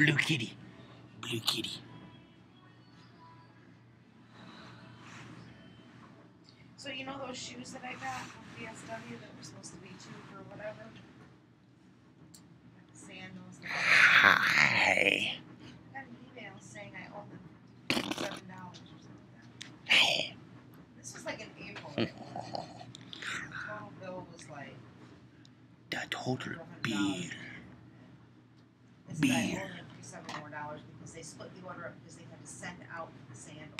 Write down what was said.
Blue kitty. Blue kitty. So you know those shoes that I got from DSW that were supposed to be cheap or whatever? Sandals. that I Hi. got an email saying I owe them seven dollars or something. This was like in April. The total bill was like The total bill. They said I Beer. owe them fifty-seven more dollars because they split the order up because they had to send out the sandals.